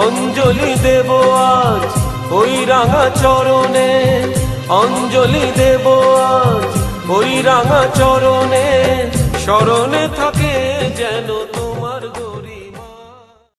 অঞ্জলি দেব আজ ওই রাঙা চরণে। অঞ্জলি দেব আজ ওই রাঙা চরণে। স্মরণে থাকে